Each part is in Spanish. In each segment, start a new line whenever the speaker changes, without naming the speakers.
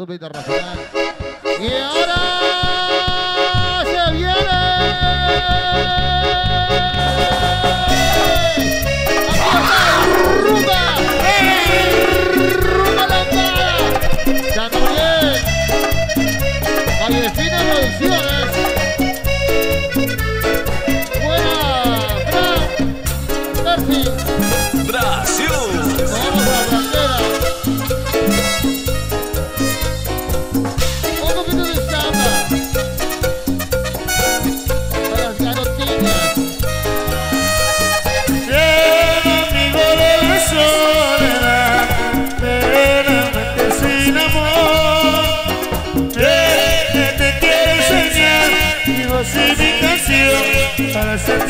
dupla internacional. Y ahora se viene. Yes,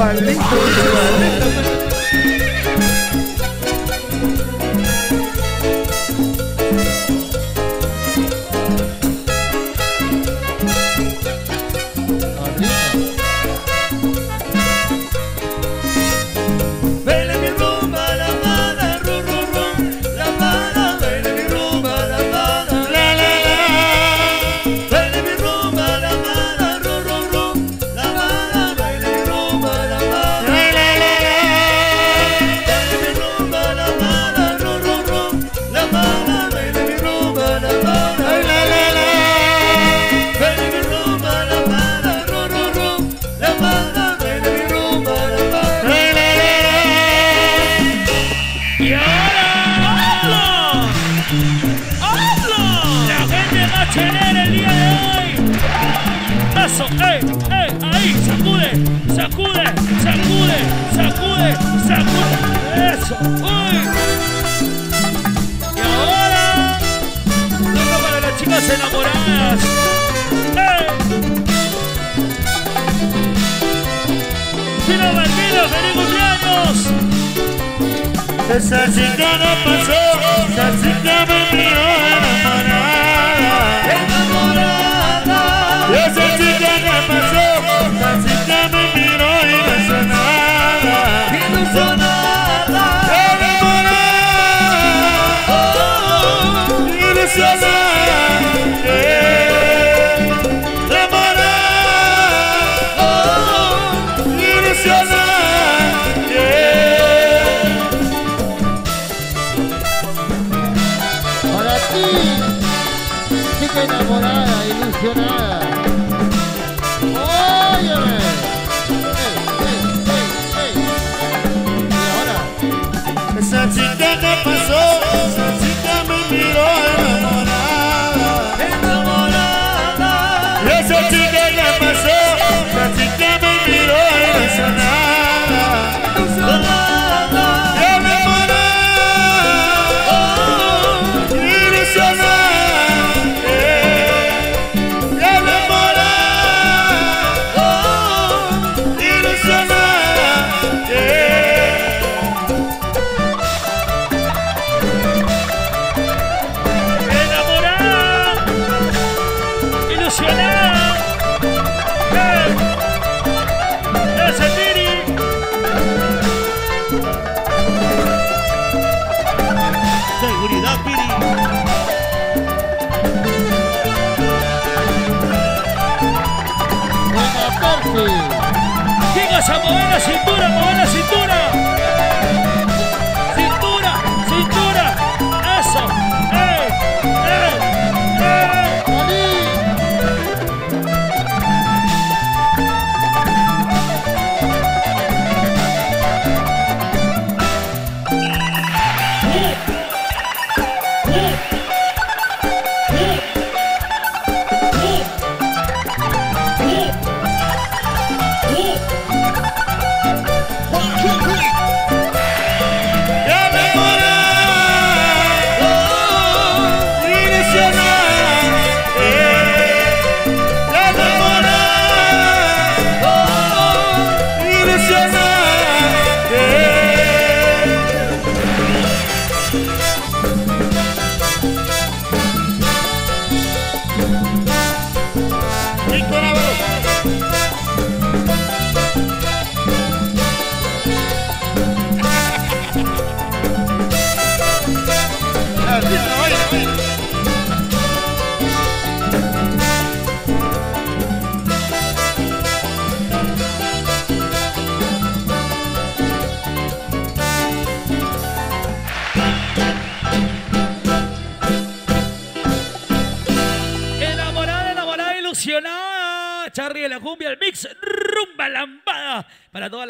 a
link, go to. tener el día de hoy. Eso, eh, eh, ahí, sacude, sacude, sacude, sacude, sacude. Eso, uy. Y ahora, toca para las chicas enamoradas. ¡Eh! Martino Martino, feliz cumpleaños.
Esa chica no pasó, esa chica me ilusionar La moral oh, ilusionar. Para ti, chica enamorada, ilusionada
cabeza, mover la cintura, mover la cintura. charrie, la cumbia, el mix, rumba, lambada para toda la